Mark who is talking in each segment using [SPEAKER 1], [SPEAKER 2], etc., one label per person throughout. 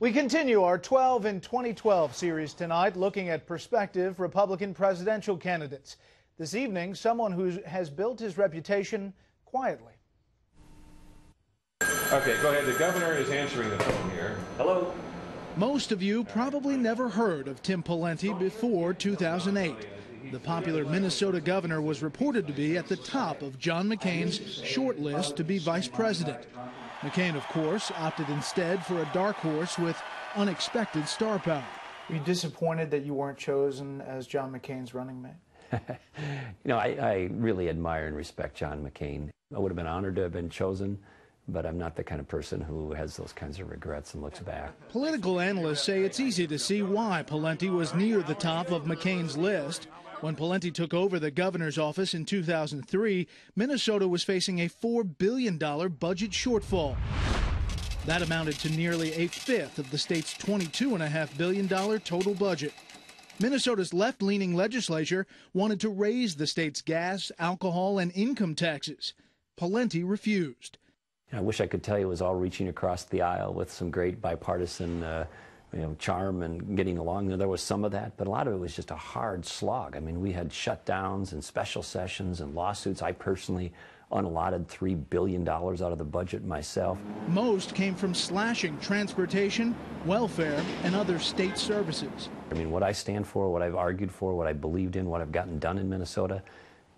[SPEAKER 1] We continue our 12 in 2012 series tonight, looking at prospective Republican presidential candidates. This evening, someone who has built his reputation quietly.
[SPEAKER 2] Okay, go ahead. The governor is answering the phone here.
[SPEAKER 3] Hello.
[SPEAKER 1] Most of you probably never heard of Tim Pawlenty before 2008. The popular Minnesota governor was reported to be at the top of John McCain's short list to be vice president. McCain, of course, opted instead for a dark horse with unexpected star power. Were you disappointed that you weren't chosen as John McCain's running mate?
[SPEAKER 3] you know, I, I, really admire and respect John McCain. I would have been honored to have been chosen, but I'm not the kind of person who has those kinds of regrets and looks back.
[SPEAKER 1] Political analysts say it's easy to see why Pawlenty was near the top of McCain's list. When Pawlenty took over the governor's office in 2003, Minnesota was facing a $4 billion budget shortfall. That amounted to nearly a fifth of the state's $22.5 billion total budget. Minnesota's left leaning legislature wanted to raise the state's gas, alcohol, and income taxes. Pawlenty refused.
[SPEAKER 3] I wish I could tell you it was all reaching across the aisle with some great bipartisan uh, you know, charm and getting along. There was some of that, but a lot of it was just a hard slog. I mean, we had shutdowns and special sessions and lawsuits. I personally unallotted $3 billion out of the budget myself.
[SPEAKER 1] Most came from slashing transportation, welfare, and other state services.
[SPEAKER 3] I mean, what I stand for, what I've argued for, what I believed in, what I've gotten done in Minnesota,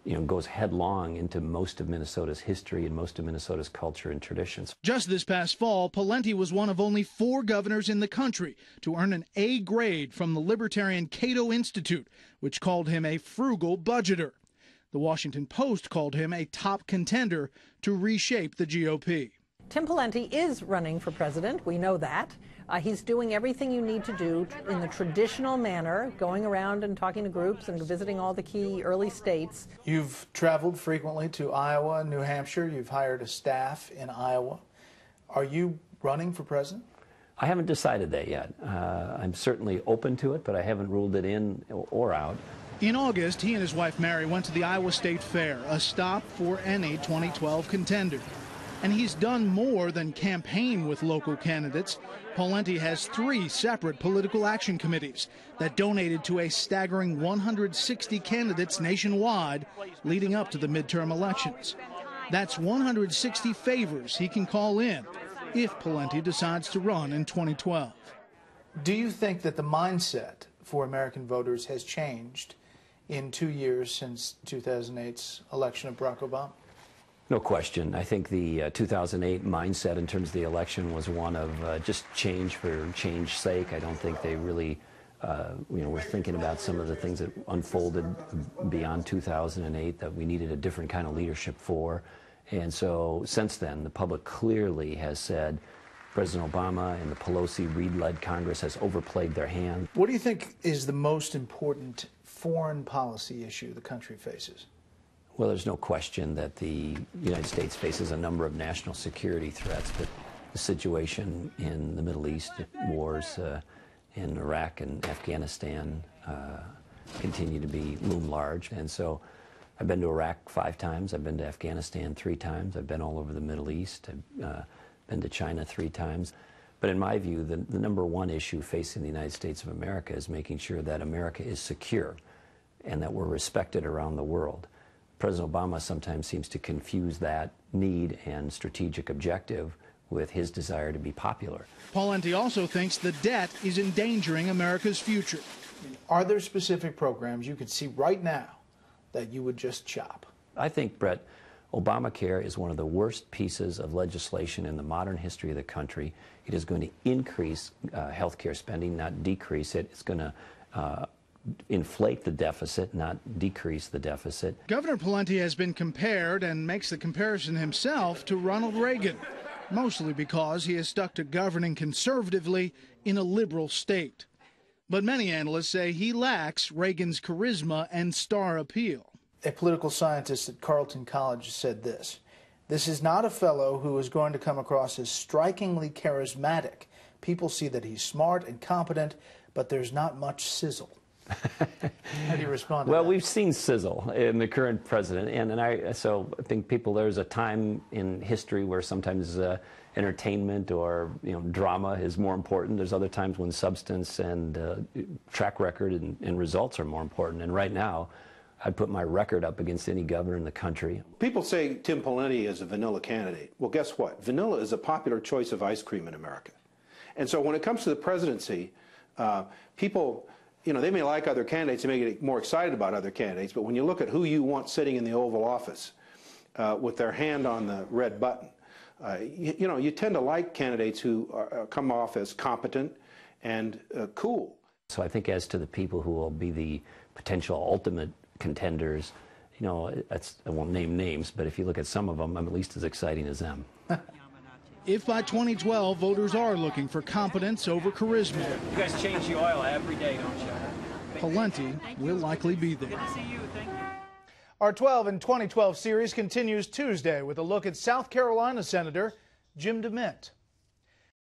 [SPEAKER 3] you know, goes headlong into most of Minnesota's history and most of Minnesota's culture and traditions.
[SPEAKER 1] Just this past fall, Pawlenty was one of only four governors in the country to earn an A grade from the libertarian Cato Institute, which called him a frugal budgeter. The Washington Post called him a top contender to reshape the GOP.
[SPEAKER 4] Tim Pawlenty is running for president. We know that. Uh, he's doing everything you need to do in the traditional manner, going around and talking to groups and visiting all the key early states.
[SPEAKER 1] You've traveled frequently to Iowa, New Hampshire. You've hired a staff in Iowa. Are you running for president?
[SPEAKER 3] I haven't decided that yet. Uh, I'm certainly open to it, but I haven't ruled it in or out.
[SPEAKER 1] In August, he and his wife Mary went to the Iowa State Fair, a stop for any 2012 contender. And he's done more than campaign with local candidates. Pawlenty has three separate political action committees that donated to a staggering 160 candidates nationwide leading up to the midterm elections. That's 160 favors he can call in if Pawlenty decides to run in 2012. Do you think that the mindset for American voters has changed in two years since 2008's election of Barack Obama?
[SPEAKER 3] No question. I think the uh, 2008 mindset in terms of the election was one of uh, just change for change's sake. I don't think they really, uh, you know, were thinking about some of the things that unfolded beyond 2008 that we needed a different kind of leadership for. And so since then, the public clearly has said President Obama and the Pelosi Reid-led Congress has overplayed their hand.
[SPEAKER 1] What do you think is the most important foreign policy issue the country faces?
[SPEAKER 3] Well, there's no question that the United States faces a number of national security threats, but the situation in the Middle East, wars uh, in Iraq and Afghanistan uh, continue to be loom large. And so I've been to Iraq five times. I've been to Afghanistan three times. I've been all over the Middle East. I've uh, been to China three times. But in my view, the, the number one issue facing the United States of America is making sure that America is secure and that we're respected around the world. President Obama sometimes seems to confuse that need and strategic objective with his desire to be popular.
[SPEAKER 1] Paul Pawlenty also thinks the debt is endangering America's future. Are there specific programs you could see right now that you would just chop?
[SPEAKER 3] I think, Bret, Obamacare is one of the worst pieces of legislation in the modern history of the country. It is going to increase uh, health care spending, not decrease it. It's going to uh, inflate the deficit, not decrease the deficit.
[SPEAKER 1] Governor Pawlenty has been compared and makes the comparison himself to Ronald Reagan, mostly because he has stuck to governing conservatively in a liberal state. But many analysts say he lacks Reagan's charisma and star appeal. A political scientist at Carleton College said this This is not a fellow who is going to come across as strikingly charismatic. People see that he's smart and competent, but there's not much sizzle. How do you respond to
[SPEAKER 3] Well,
[SPEAKER 1] that?
[SPEAKER 3] we've seen sizzle in the current president, and, and I so I think people there's a time in history where sometimes uh, entertainment or you know drama is more important. There's other times when substance and uh, track record and, and results are more important. And right now, I'd put my record up against any governor in the country.
[SPEAKER 5] People say Tim Pawlenty is a vanilla candidate. Well, guess what? Vanilla is a popular choice of ice cream in America. And so when it comes to the presidency, uh, people, you know, they may like other candidates, they may get more excited about other candidates, but when you look at who you want sitting in the Oval Office uh, with their hand on the red button, uh, you, you know, you tend to like candidates who are, uh, come off as competent and uh, cool.
[SPEAKER 3] So I think as to the people who will be the potential ultimate contenders, you know, that's, I won't name names, but if you look at some of them, I'm at least as exciting as them.
[SPEAKER 1] If by 2012 voters are looking for competence over charisma,
[SPEAKER 6] You guys change the oil every day, don't you?
[SPEAKER 1] Pawlenty will likely be there.
[SPEAKER 6] Good to see you. Thank you.
[SPEAKER 1] Our 12 and 2012 series continues Tuesday with a look at South Carolina Senator Jim DeMint.